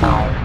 Bye.